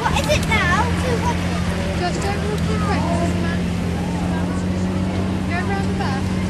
What is it now? Just over the princess, man. Go round the back.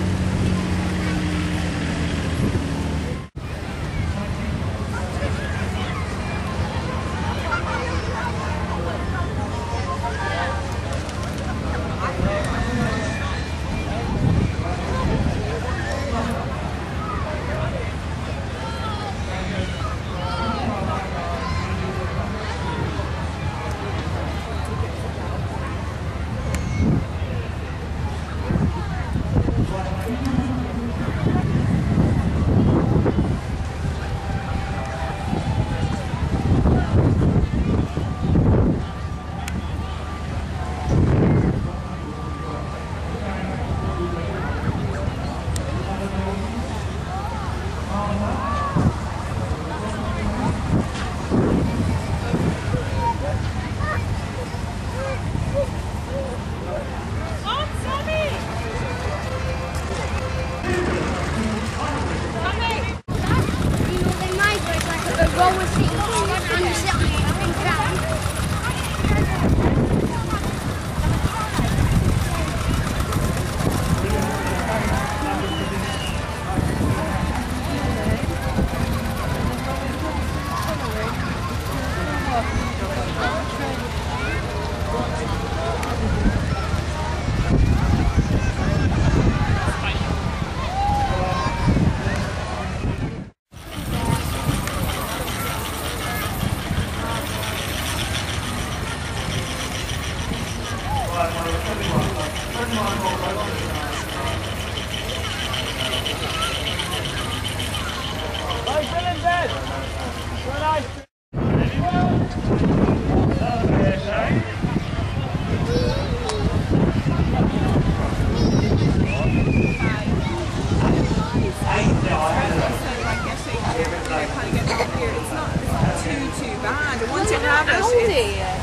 Harvest,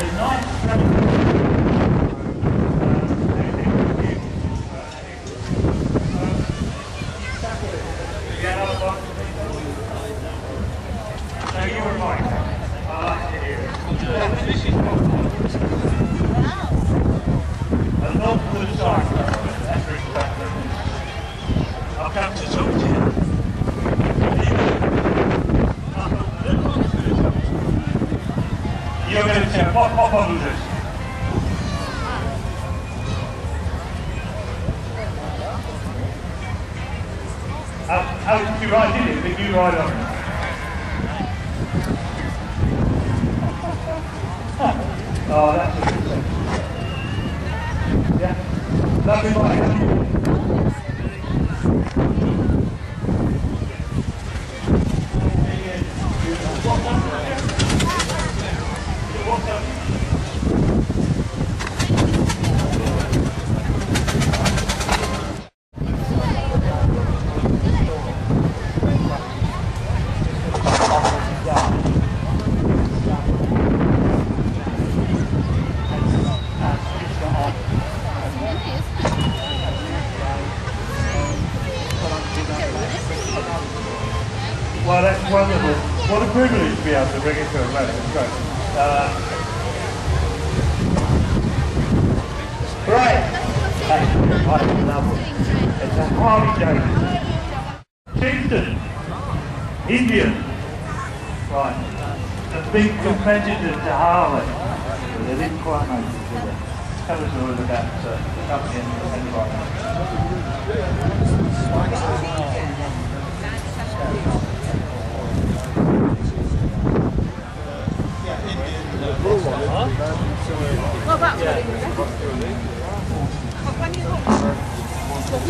it's No, you were right. I like to hear it. This is a lot for the cycle. That's respect. I've come to talk to you. You're How, how did you ride in it? Did you ride on it? Oh, that's a good thing. Yeah. Lovely bike. Well, that's wonderful. What a privilege to be able to bring it to America. It's great. Uh, right. Hey, It's a Harley Davidson. Kingston. Indian. Right. A big competitor to Harley. But they didn't quite make it, did they? Tell us all about uh, the company and the environment. Well, that's really good. When you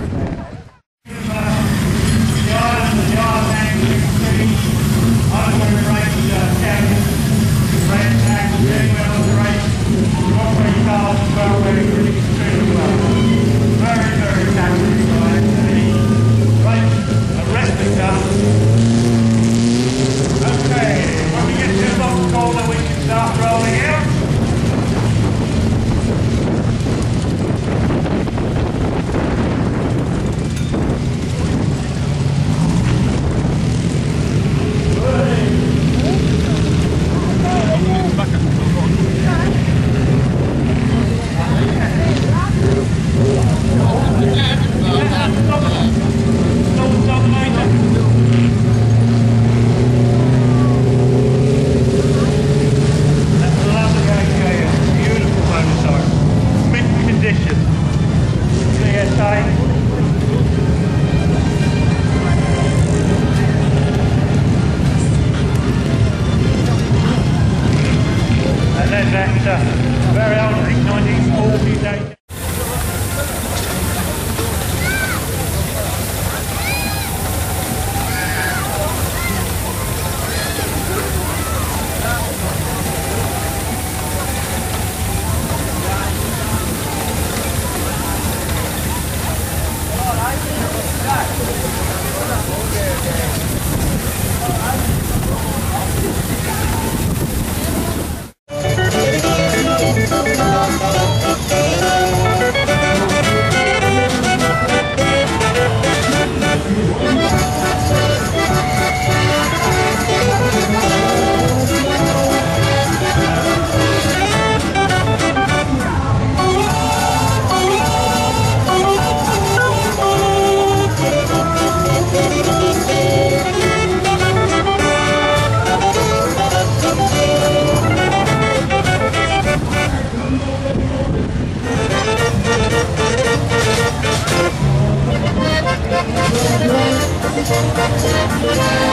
Música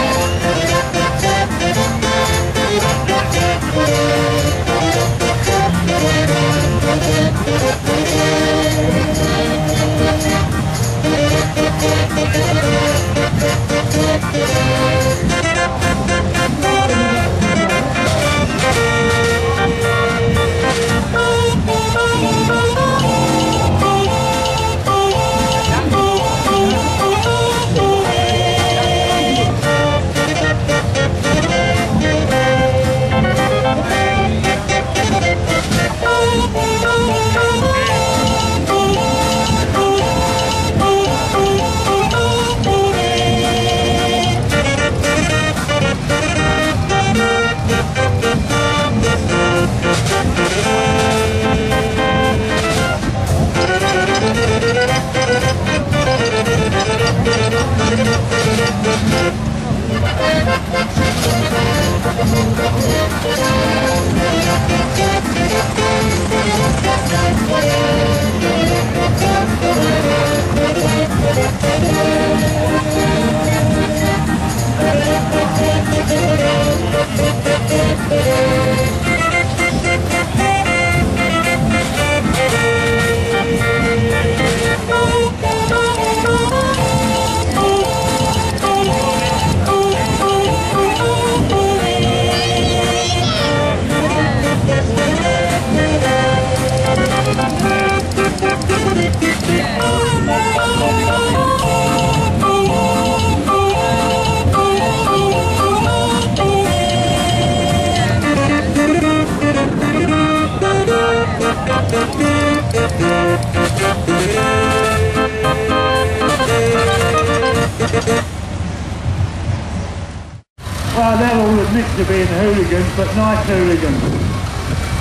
Well, they'll all admit to being hooligans, but nice hooligans.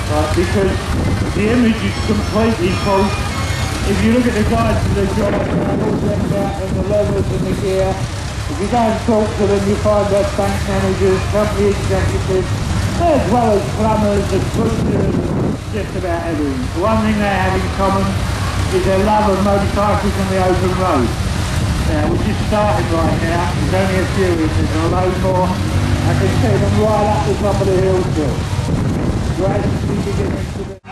Right, because the image is completely false. If you look at the guys in the job, all out in the leathers and the gear. If you go and talk to them, you find that bank managers, company executives, as well as plumbers and butchers, just about everything. The one thing they have in common is their love of motorcycles and the open road. Now, we're just starting right now. There's only a few of them. There's a load more. I can see them right up the top of the hill still. Think.